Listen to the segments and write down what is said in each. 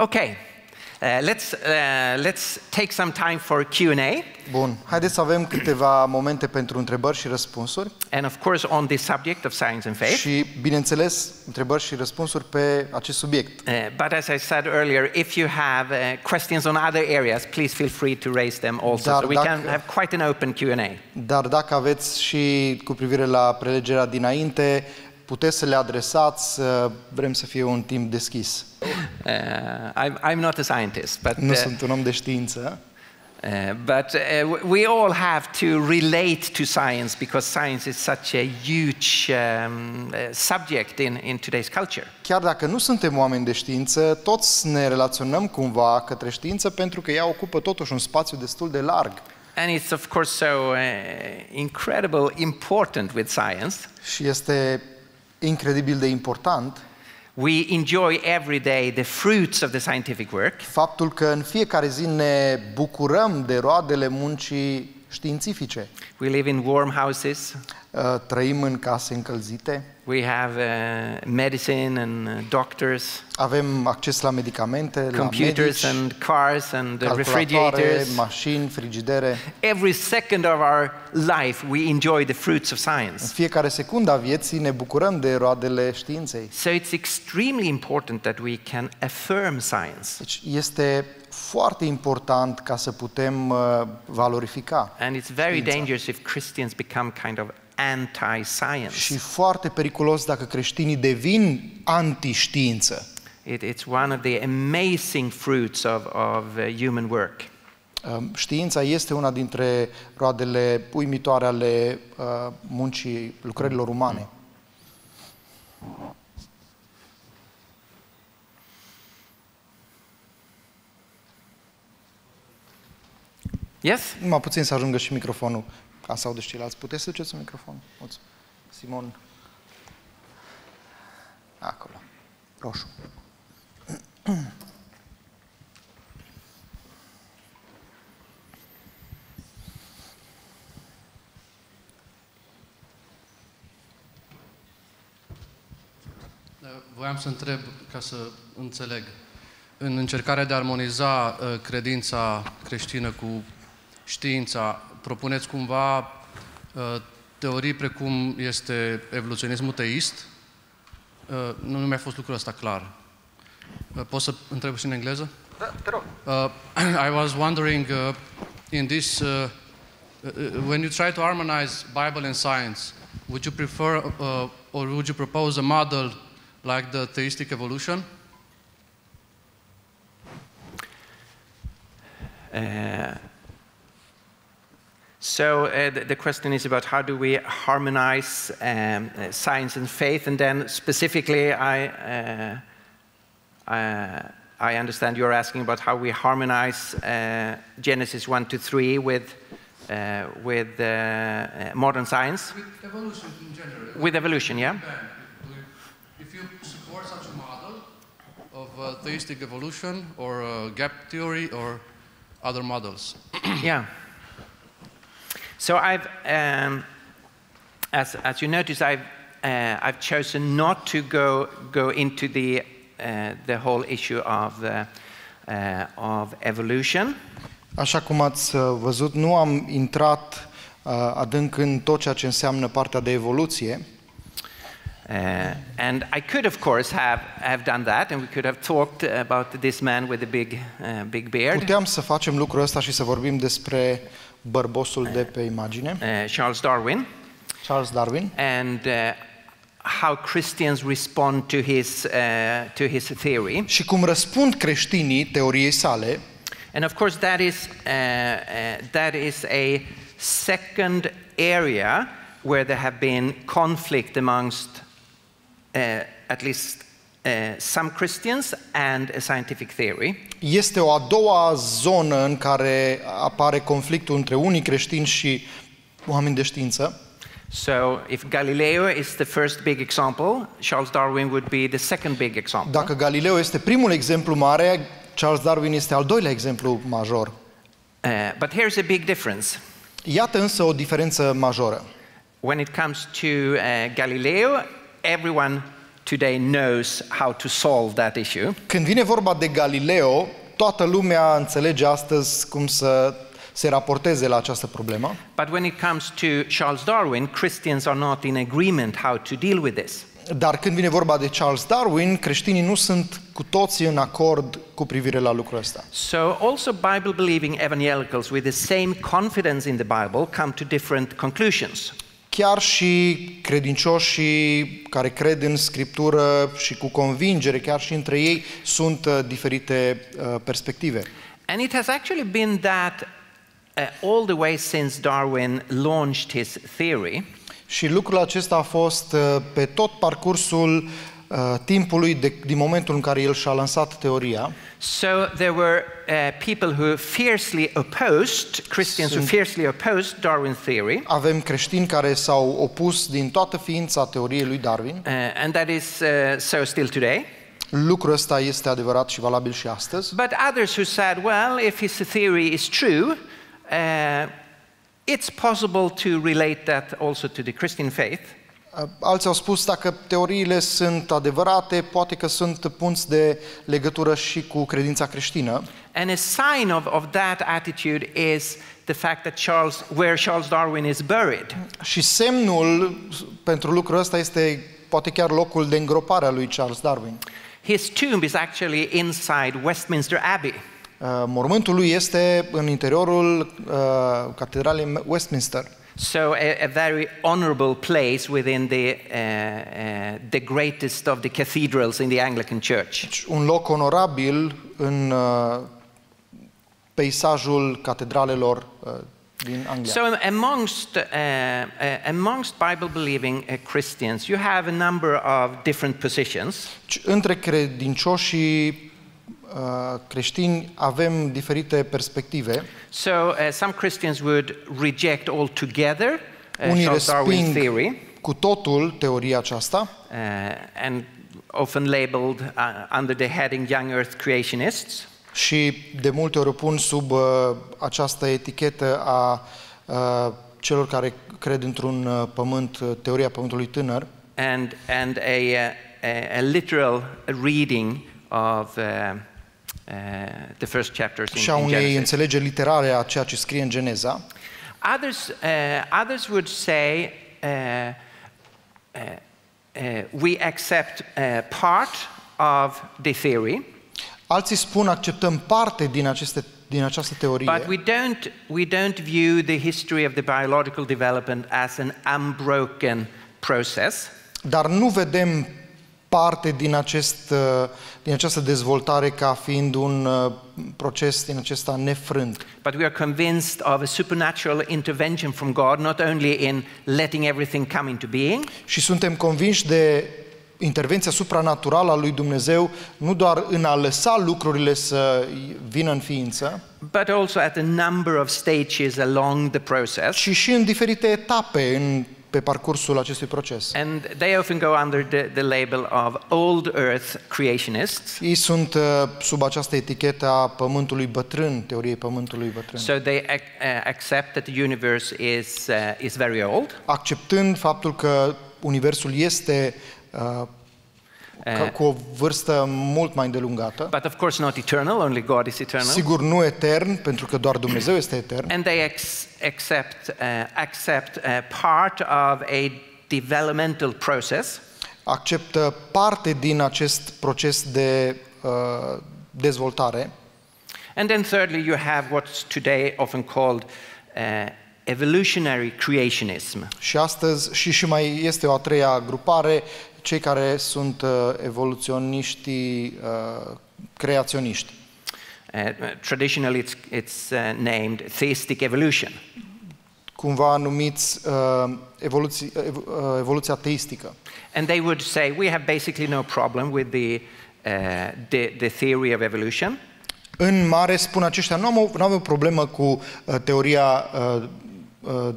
Okay, uh, let's, uh, let's take some time for Q&A. Bun, haideți să avem câteva momente pentru întrebări și răspunsuri And of course, on this subject of science and faith. și, bineînțeles, întrebări și răspunsuri pe acest subiect. Uh, but as I said earlier, if you have uh, questions on other areas, please feel free to raise them also. Dar so we can dacă- have quite an open Q&A. Dar dacă aveți și cu privire la prelegerea dinainte, puteți să le adresați, uh, vrem să fie un timp deschis. Uh, I'm, I'm not a scientist, but, Nu uh, sunt un om de știință, uh, but uh, w- we all have to relate to science because science is such a huge um, uh, subject in, in today's culture. chiar dacă nu suntem oameni de știință, toți ne relaționăm cumva către știință pentru că ea ocupă totuși un spațiu destul de larg. And it's of course so uh, incredible important with science. Și este incredibil de important We enjoy every day the fruits of the scientific work, faptul că în fiecare zi ne bucurăm de roadele muncii științifice. we live in warm houses, Uh, Trăim în case încălzite, we have uh, medicine and uh, doctors, avem acces la medicamente, la computers medici, and cars and uh, calculatoare, refrigerators. mașini, frigidere. Every second of our life, we enjoy the fruits of science. În fiecare secundă a vieții ne bucurăm de roadele științei. So it's extremely important that we can affirm science. Deci este foarte important ca să putem uh, valorifica And it's very Știința. dangerous if Christians become kind of anti-science. și foarte periculos dacă creștinii devin anti-știință. It, it's one of the amazing fruits of, of uh, human work. Um, Știința este una dintre roadele uimitoare ale uh, muncii lucrărilor umane. Yes? Numai puțin să ajungă și microfonul ca să audă și ceilalți. Puteți să duceți un microfon? Mulțumesc. Simon. Acolo. Roșu. Da, Voiam să întreb ca să înțeleg. În încercarea de a armoniza uh, credința creștină cu știința, propuneți cumva uh, teorii precum este evoluționismul teist? Uh, Nu, nu mi-a fost lucrul ăsta clar. Uh, Pot să întreb și în engleză? Da, te rog. Uh, I was wondering uh, in this, uh, uh, when you try to harmonize Bible and science, would you prefer uh, or would you propose a model like the theistic evolution? Uh, so uh, the, the question is about how do we harmonize um, uh, science and faith, and then specifically, I, uh, uh, I understand you're asking about how we harmonize uh, Genesis 1 to 3 with, uh, with uh, uh, modern science, With evolution in general. with evolution, yeah? If you support such a model of theistic evolution or gap theory or other models. yeah. So I've, um, as, as you notice, I've, uh, I've chosen not to go, go into the, uh, the whole issue of, uh, uh, of evolution. Așa cum ați uh, văzut, nu am intrat uh, adânc în tot ceea ce înseamnă partea de evoluție. Uh, and I could, of course, have, have done that, and we could have talked about this man with the big, uh, big beard, Puteam să facem lucrul ăsta și să vorbim despre bărbosul de pe imagine, uh, Charles Darwin, Charles Darwin, and uh, how Christians respond to his, uh, to his theory. și cum răspund creștinii teoriei sale. And of course, that is, uh, uh, that is a second area where there have been conflict amongst uh, at least some Christians and a scientific theory. Este o a doua zonă în care apare conflictul între unii creștini și oameni de știință. So, if Galileo is the first big example, Charles Darwin would be the second big example. Dacă Galileo este primul exemplu mare, Charles Darwin este al doilea exemplu major. Uh, but here's a big difference. Iată însă o diferență majoră. When it comes to uh, Galileo, everyone today knows how to solve that issue. Când vine vorba de Galileo, toată lumea înțelege astăzi cum să se raporteze la această problemă. But when it comes to Charles Darwin, Christians are not in agreement how to deal with this. Dar când vine vorba de Charles Darwin, creștinii nu sunt cu toții în acord cu privire la lucrul ăsta. So also Bible believing evangelicals with the same confidence in the Bible come to different conclusions. Chiar și credincioșii care cred în Scriptură și cu convingere, chiar și între ei, sunt uh, diferite uh, perspective. And it has actually been that uh, all the way since Darwin launched his theory, Și lucrul acesta a fost uh, pe tot parcursul uh, timpului de, din momentul în care el și-a lansat teoria. So there were uh, people who fiercely opposed, Christians who Sunt- fiercely opposed Darwin's theory, Avem creștini care s-au opus din toată ființa teoriei lui Darwin. uh, and that is uh, so still today. Lucrul ăsta este adevărat și valabil și astăzi. But others who said, well, if his theory is true, uh, it's possible to relate that also to the Christian faith. Uh, Alții au spus dacă teoriile sunt adevărate, poate că sunt punți de legătură și cu credința creștină. And a sign of, of that attitude is the fact that Charles, where Charles Darwin is buried. Și semnul pentru lucrul ăsta este poate chiar locul de îngropare a lui Charles Darwin. His tomb is actually inside Westminster Abbey. Uh, Mormântul lui este în interiorul uh, catedralei Westminster. So a, a very honorable place within the, uh, uh, the greatest of the cathedrals in the Anglican Church. Un loc onorabil în uh, peisajul catedralelor uh, din Anglia. So amongst, uh, uh, amongst Bible-believing uh, Christians, you have a number of different positions. Între credincioșii creștini avem diferite perspective. So uh, some Christians would reject altogether uh, Unii Charles Darwin's resping theory cu totul teoria aceasta uh, and often labeled uh, under the heading Young Earth Creationists. și de multe ori o pun sub uh, această etichetă a uh, celor care cred într-un uh, pământ, uh, teoria pământului tânăr and, and a, uh, a, a literal reading of uh, uh, the first chapters in, și a in unei Genesis. înțelegeri literare a ceea ce scrie în Geneza. Others, uh, others would say uh, uh, uh, we accept uh, part of the theory, Alții spun acceptăm parte din, aceste, din această teorie, but we don't, we don't view the history of the biological development as an unbroken process. dar nu vedem parte din, acest, uh, din această dezvoltare ca fiind un uh, proces din acesta nefrânt. But we are convinced of a supernatural intervention from God, not only in letting everything come into being, Și suntem convinși de intervenția supranaturală a lui Dumnezeu, nu doar în a lăsa lucrurile să vină în ființă, but also at a number of stages along the process. ci și în diferite etape în, pe parcursul acestui proces. And they often go under the, the label of old earth creationists. Ei sunt uh, sub această etichetă a pământului bătrân, teoriei pământului bătrân. So they ac- uh, accept that the universe is, uh, is very old. Acceptând faptul că Universul este uh, ca, cu o vârstă mult mai îndelungată, But of course not eternal, only God is eternal. sigur nu etern, pentru că doar Dumnezeu este etern, And they ex- accept, uh, accept uh, part of a developmental process. acceptă parte din acest proces de uh, dezvoltare And then thirdly, you have what's today often called uh, evolutionary creationism. și astăzi și, și mai este o a treia grupare, cei care sunt uh, evoluționiștii uh, creaționiști. Uh, traditionally, it's, it's uh, named theistic evolution. cumva numiți uh, evoluții, uh, evoluția teistică. And they would say, we have basically no problem with the, uh, the, the theory of evolution. În mare spun aceștia, nu am o, nu am o problemă cu uh, teoria uh, uh,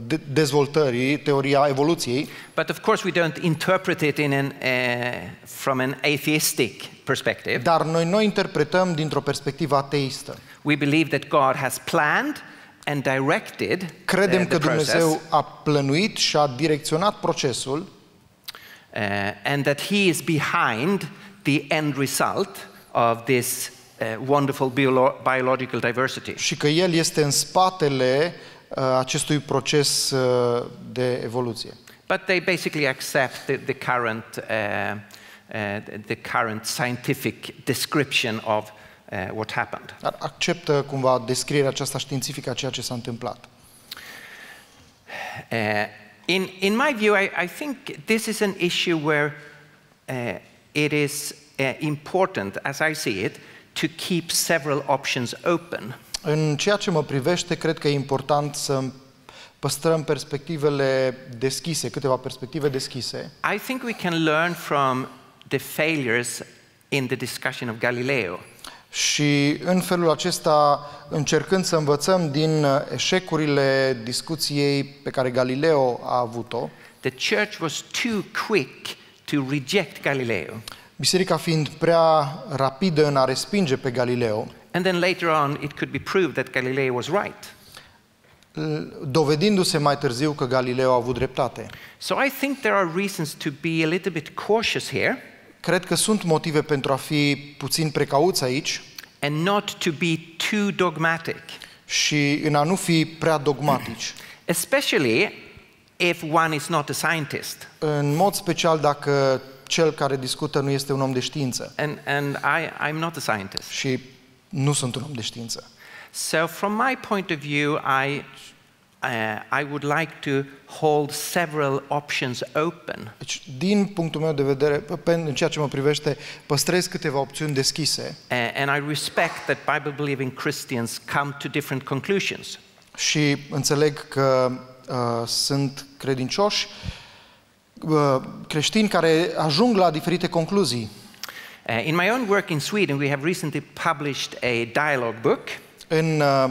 de- dezvoltării, teoria evoluției, But of course, we don't interpret it in an, uh, from an atheistic perspective. dar noi noi interpretăm dintr-o perspectivă ateistă. We believe that God has planned and directed uh, Credem the că process. Dumnezeu a plănuit și a direcționat procesul and that he is behind the end result of this uh, wonderful biolo- biological diversity. și că el este în spatele uh, acestui proces uh, de evoluție. But they basically accept the, the current, uh, uh, the current scientific description of uh, what happened. Dar acceptă cumva descrierea aceasta științifică a ceea ce s-a întâmplat. Uh, in, in my view, I, I think this is an issue where uh, it is uh, important, as I see it, to keep several options open. În ceea ce mă privește, cred că e important să păstrăm perspectivele deschise, câteva perspective deschise. I think we can learn from the failures in the discussion of Galileo. Și în felul acesta, încercând să învățăm din eșecurile discuției pe care Galileo a avut-o, The church was too quick to reject Galileo. biserica fiind prea rapidă în a respinge pe Galileo, And then later on, it could be proved that Galileo was right. dovedindu-se mai târziu că Galileo a avut dreptate. So I think there are reasons to be a little bit cautious here Cred că sunt motive pentru a fi puțin precauți aici and not to be too dogmatic, și în a nu fi prea dogmatici. especially if one is not a scientist. În mod special dacă cel care discută nu este un om de știință And, and I, I'm not a scientist. și nu sunt un om de știință. So, from my point of view, I, uh, I would like to hold several options open. Deci, din punctul meu de vedere, pe- în ceea ce mă privește, păstrez câteva opțiuni deschise Uh, and I respect that Bible believing Christians come to different conclusions. și înțeleg că uh, sunt credincioși, uh, creștini care ajung la diferite concluzii. Uh, in my own work in Sweden, we have recently published a dialogue book. În uh,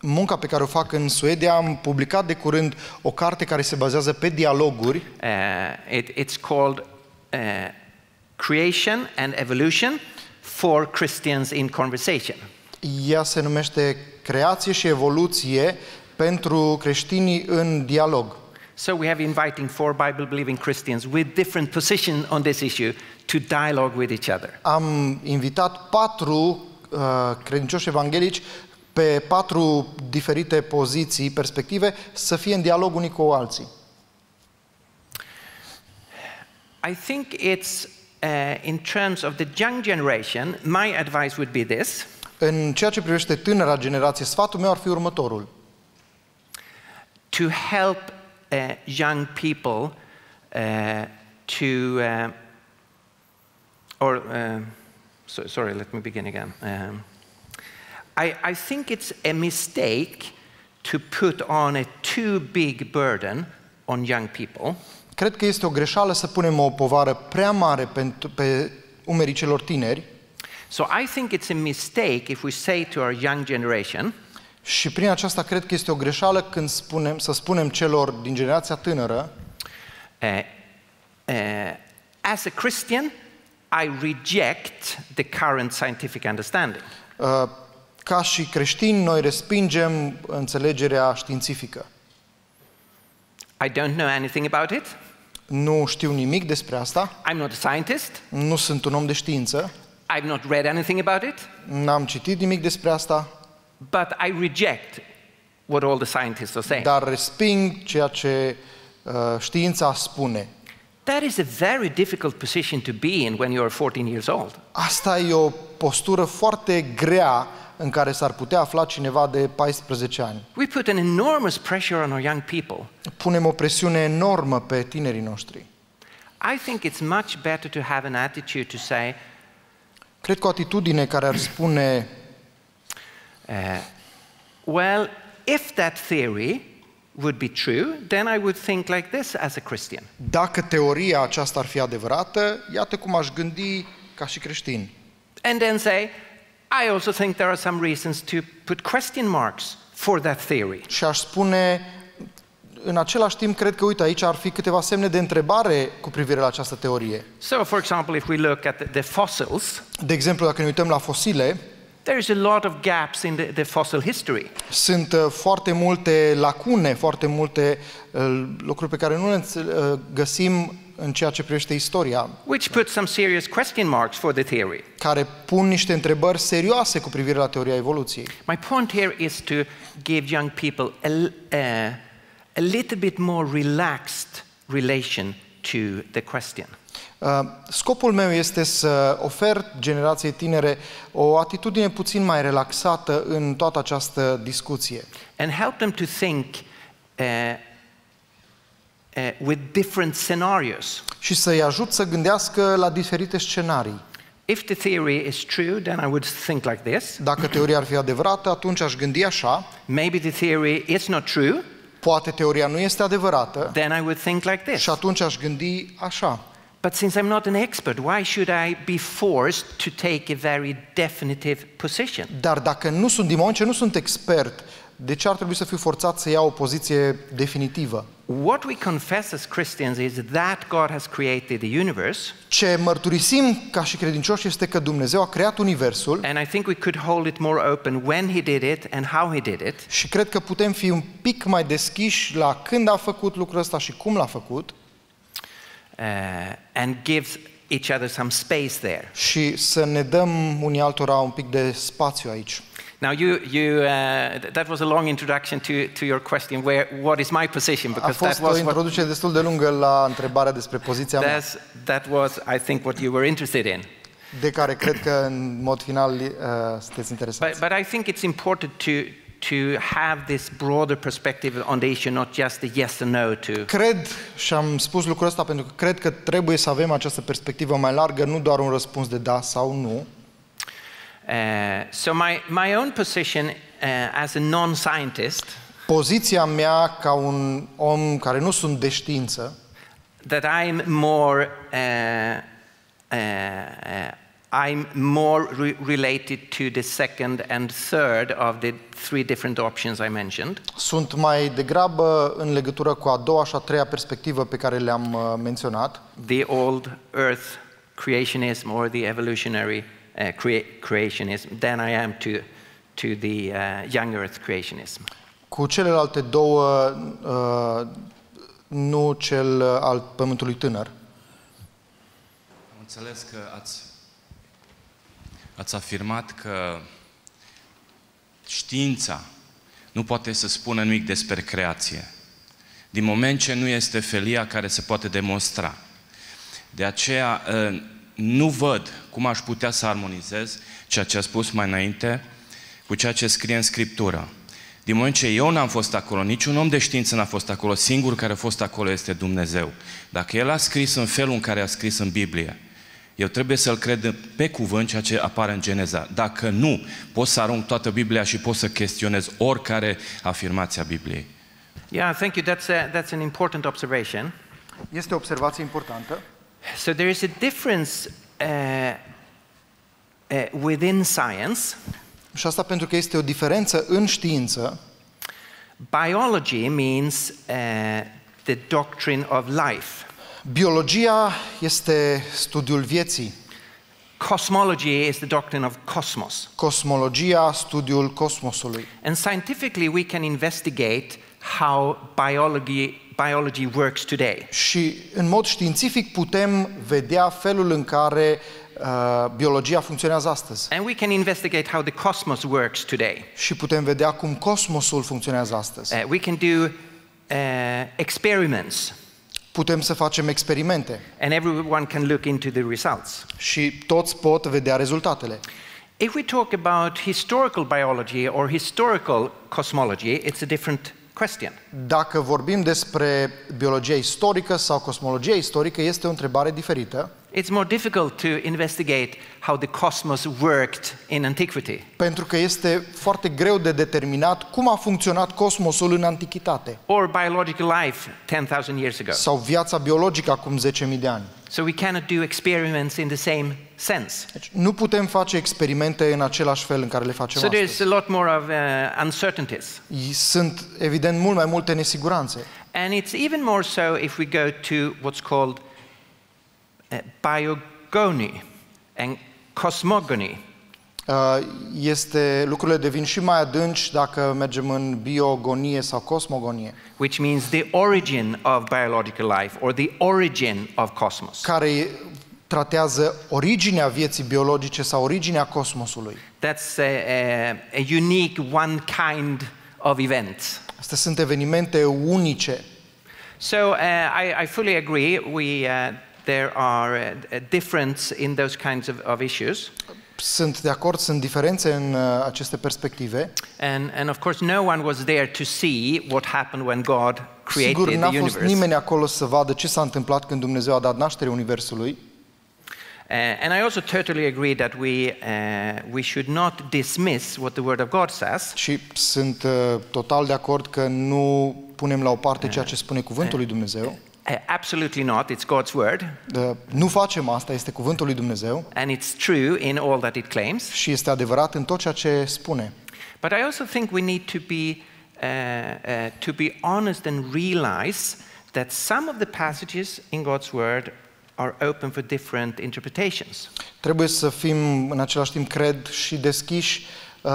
munca pe care o fac în Suedia am publicat de curând o carte care se bazează pe dialoguri Uh, it, it's called uh, Creation and Evolution for Christians in Conversation. Ea se numește Creație și evoluție pentru creștinii în dialog. So we have inviting four Bible believing Christians with different positions on this issue to dialogue with each other. Am invitat patru uh, credincioși evanghelici pe patru diferite poziții, perspective, să fie în dialog unii cu alții. I think it's uh, in terms of the young generation, my advice would be this În ceea ce privește tânăra generație, sfatul meu ar fi următorul. to help uh, young people uh, to, uh, or, uh, so, sorry, let me begin again. Um, I, I think it's a mistake to put on a too big burden on young people Cred că este o greșeală să punem o povară prea mare pentru, pe umerii celor tineri So I think it's a mistake if we say to our young generation, și prin aceasta cred că este o greșeală când spunem, să spunem celor din generația tânără uh, uh, as a Christian, I reject the current scientific understanding. Uh, ca și creștini, noi respingem înțelegerea științifică. I don't know anything about it. Nu știu nimic despre asta, I'm not a scientist. nu sunt un om de știință, I've not read anything about it. n-am citit nimic despre asta, But I reject what all the scientists are saying. dar resping ceea ce uh, știința spune. That is a very difficult position to be in when you're 14 years old. Asta e o postură foarte grea în care s-ar putea afla cineva de 14 ani. We put an enormous pressure on our young people. Punem o presiune enormă pe tinerii noștri. I think it's much better to have an attitude to say, Cred că o atitudine care ar spune uh, well, if that theory would be true, then I would think like this as a Christian. dacă teoria aceasta ar fi adevărată, iată cum aș gândi ca și creștin. And then say, I also think there are some reasons to put question marks for that theory. Și aș spune, în același timp, cred că, uite, aici ar fi câteva semne de întrebare cu privire la această teorie. So, for example, if we look at the, the fossils, De exemplu, dacă ne uităm la fosile, there is a lot of gaps in the, the fossil history. sunt uh, foarte multe lacune, foarte multe uh, lucruri pe care nu le uh, găsim în ceea ce privește istoria, which put some serious question marks for the theory. care pun niște întrebări serioase cu privire la teoria evoluției. My point here is to give young people a, uh, a little bit more relaxed relation to the question. Uh, Scopul meu este să ofer generației tinere o atitudine puțin mai relaxată în toată această discuție and help them to think uh, uh, with different scenarios. și să-i ajut să gândească la diferite scenarii. If the theory is true, then I would think like this. Dacă teoria ar fi adevărată, atunci aș gândi așa, Maybe the theory is not true, poate teoria nu este adevărată then I would think like this. și atunci aș gândi așa. But since I'm not an expert, why should I be forced to take a very definitive position? Dar dacă nu sunt, din moment ce nu sunt expert, de ce ar trebui să fiu forțat să iau o poziție definitivă? What we confess as Christians is that God has created the universe, Ce mărturisim ca și credincioși este că Dumnezeu a creat Universul and I think we could hold it more open when He did it and how He did it. și cred că putem fi un pic mai deschiși la când a făcut lucrul ăsta și cum l-a făcut uh, and gives each other some space there. și să ne dăm unii altora un pic de spațiu aici. Now, you, you, uh, th- that was a long introduction to, to your question, where, what is my position? A Because that fost o was, what, introducere destul de lungă la întrebarea despre poziția mea, that's, that was, I think, what you were interested in. de care cred că în mod final uh, sunteți But, interesați. but I think it's important to, to have this broader perspective on the issue, not just the yes or no to. Cred, și am spus lucrul ăsta pentru că cred că trebuie să avem această perspectivă mai largă, nu doar un răspuns de da sau nu. Uh, so, my, my own position uh, as a non scientist, Poziția mea ca un om care nu sunt de știință, that I'm more, uh, uh, uh, I'm more re- related to the second and third of the three different options I mentioned. sunt mai degrabă în legătură cu a doua și a treia perspectivă pe care le-am uh, menționat, the old earth creationism or the evolutionary uh, crea- creationism than I am to, to the uh, young earth creationism. cu celelalte două, uh, nu cel uh, al pământului tânăr. Am înțeles că ați, ați afirmat că știința nu poate să spună nimic despre creație, din moment ce nu este felia care se poate demonstra. De aceea ă, nu văd cum aș putea să armonizez ceea ce a spus mai înainte cu ceea ce scrie în Scriptură. Din moment ce eu n-am fost acolo, niciun om de știință n-a fost acolo, singurul care a fost acolo este Dumnezeu. Dacă El a scris în felul în care a scris în Biblie, eu trebuie să-L cred pe cuvânt ceea ce apare în Geneza. Dacă nu, pot să arunc toată Biblia și pot să chestionez oricare afirmație a Bibliei. Yeah, thank you. That's, a, that's an important observation. Este o observație importantă. So there is a difference uh, uh, within science. Și asta pentru că este o diferență în știință. Biology means uh, the doctrine of life. Biologia este studiul vieții, Cosmology is the doctrine of cosmos. cosmologia studiul cosmosului. And scientifically, we can investigate how biology, biology works today. Și în mod științific putem vedea felul în care uh, biologia funcționează astăzi. And we can investigate how the cosmos works today. Și putem vedea cum cosmosul funcționează astăzi. Uh, we can do uh, experiments, Putem să facem experimente and everyone can look into the results. și toți pot vedea rezultatele. If we talk about historical biology or historical cosmology, it's a different question. Dacă vorbim despre biologia istorică sau cosmologia istorică, este o întrebare diferită, It's more difficult to investigate how the cosmos worked in antiquity. pentru că este foarte greu de determinat cum a funcționat cosmosul în antichitate or biological life 10,000 years ago. sau viața biologică acum 10.000 de ani. So we cannot do experiments in the same sense. Deci nu putem face experimente în același fel în care le facem So there's astăzi. a lot more of uh, uncertainties. Sunt evident mult mai multe nesiguranțe. And it's even more so if we go to what's called uh, biogony and cosmogony. Uh, Este, lucrurile devin și mai adânci dacă mergem în biogonie sau cosmogonie, which means the origin of biological life or the origin of cosmos. care tratează originea vieții biologice sau originea cosmosului. That's a, a, a unique one kind of events. Astea sunt evenimente unice. So uh, I, I fully agree. We, uh, there are a, a difference in those kinds of, of issues. Sunt de acord, sunt diferențe în uh, aceste perspective. And, and of course, no one was there to see what happened when God created Sigur, n-a the fost universe. nimeni acolo să vadă ce s-a întâmplat când Dumnezeu a dat naștere Universului. Uh, and I also totally agree that we, uh, we should not dismiss what the Word of God says. Și sunt uh, total de acord că nu punem la o parte ceea ce spune Cuvântul lui Dumnezeu. Uh, absolutely not. It's God's Word, Uh, Nu facem asta, este Cuvântul lui Dumnezeu and it's true in all that it claims. și este adevărat în tot ceea ce spune. But I also think we need to be, uh, uh, to be honest and realize that some of the passages in God's Word are open for different interpretations. Trebuie să fim în același timp, cred, și deschiși uh,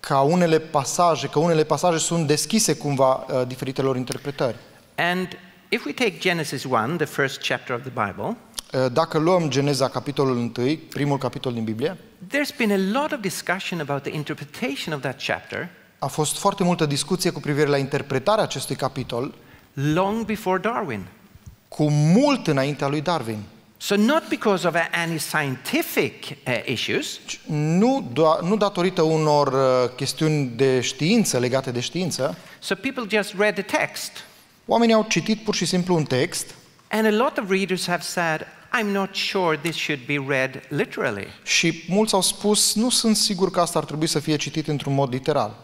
ca unele pasaje, că unele pasaje sunt deschise cumva uh, diferitelor interpretări. And if we take Genesis 1, the first chapter of the Bible, Uh, Dacă luăm Geneza, capitolul 1, primul capitol din Biblie, there's been a lot of discussion about the interpretation of that chapter a fost foarte multă discuție cu privire la interpretarea acestui capitol long before Darwin. cu mult înaintea lui Darwin. So, not because of any scientific uh, issues, Nu, doa, nu datorită unor uh, chestiuni de știință, legate de știință, so people just read the text. Oamenii au citit pur și simplu un text And a lot of readers have said, I'm not sure this should be read literally. și mulți au spus, nu sunt sigur că asta ar trebui să fie citit într-un mod literal.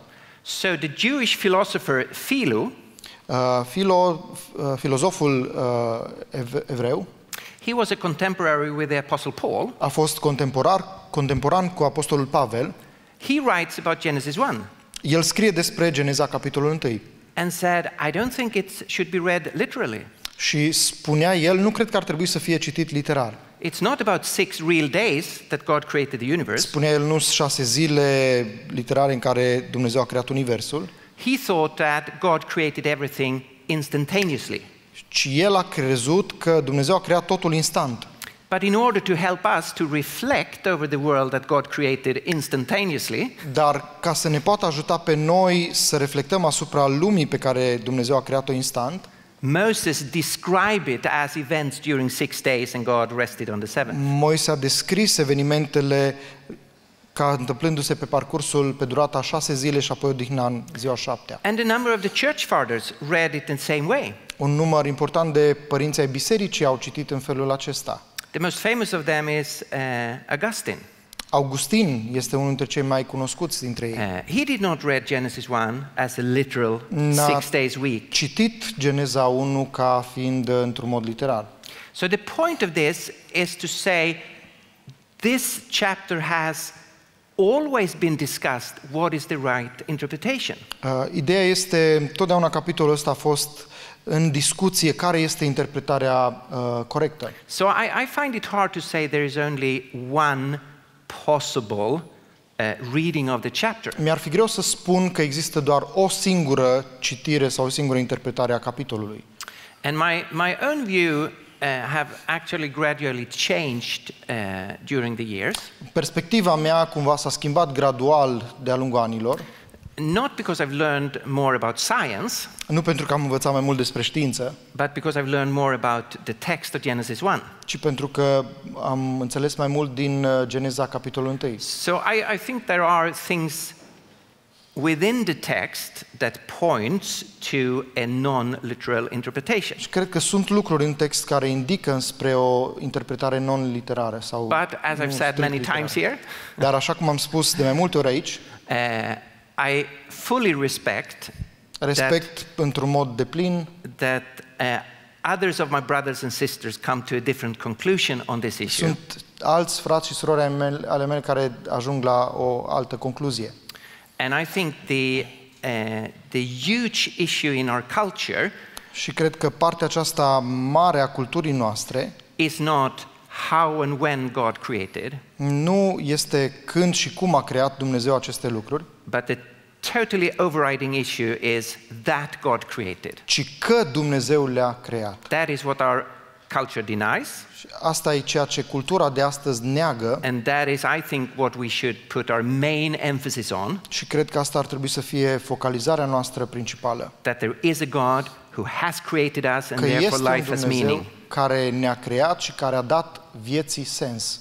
So the Jewish philosopher Philo, Uh, filo, uh, filozoful uh, ev- evreu he was a contemporary with the Apostle Paul. a fost contemporar, contemporan cu apostolul Pavel. He writes about Genesis 1 El scrie despre Geneza, capitolul 1. And said, I don't think it should be read literally. Și spunea el, nu cred că ar trebui să fie citit literal. It's not about six real days that God created the universe. Spunea el, nu sunt șase zile literare în care Dumnezeu a creat Universul, He thought that God created everything instantaneously. ci el a crezut că Dumnezeu a creat totul instant. But in order to help us to reflect over the world that God created instantaneously, Dar ca să ne poată ajuta pe noi să reflectăm asupra lumii pe care Dumnezeu a creat-o instant, Moses described it as events during six days and God rested on the seventh. Moise a descris evenimentele ca întâmplându-se pe parcursul, pe durata a șase zile și apoi odihna în ziua șaptea. And a number of the church fathers read it in the same way. Un număr important de părinți ai bisericii au citit în felul acesta. The most famous of them is uh, Augustine. Augustin este unul dintre cei mai cunoscuți dintre ei. Uh, he did not read Genesis 1 as a literal Not- six days week. Citit Geneza 1 ca fiind uh, într-un mod literal. So the point of this is to say this chapter has always been discussed what is the right interpretation. Uh, ideea este, totdeauna capitolul ăsta a fost în discuție care este interpretarea uh, corectă. So I, I find it hard to say there is only one possible uh, reading of the chapter. Mi-ar fi greu să spun că există doar o singură citire sau o singură interpretare a capitolului. And my, my own view uh, have actually gradually changed uh, during the years, Perspectiva mea cumva s-a schimbat gradual de-a lungul anilor, not because I've learned more about science, nu pentru că am învățat mai mult despre știință, but because I've learned more about the text of Genesis 1. ci pentru că am înțeles mai mult din uh, Geneza capitolul 1. So I, I think there are things within the text that points to a non-literal interpretation. Și cred că sunt lucruri în text care indică spre o interpretare non-literară sau But as nu I've said strict many literară. times here, Dar așa cum am spus de mai multe ori aici, uh, I fully respect respect într-un mod deplin that uh, others of my brothers and sisters come to a different conclusion on this issue. Sunt alți frați și surori ale mele, ale mele care ajung la o altă concluzie. And I think the, uh, the huge issue in our culture Și cred că partea aceasta mare a culturii noastre is not how and when God created, nu este când și cum a creat Dumnezeu aceste lucruri, but the totally overriding issue is that God created. ci că Dumnezeu le-a creat. That is what our culture denies, Și asta e ceea ce cultura de astăzi neagă and that is, I think, what we should put our main emphasis on și cred că asta ar trebui să fie focalizarea noastră principală. that there is a God who has created us and Că therefore este un life has Dumnezeu meaning. Care ne-a creat și care a dat vieții sens.